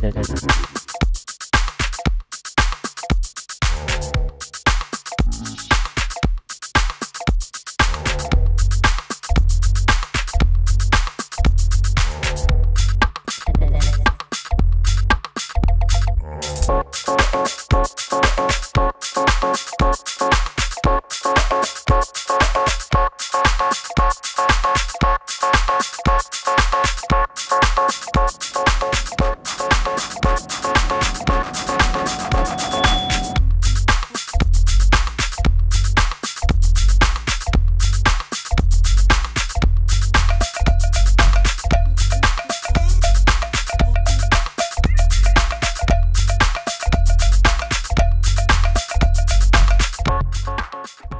you you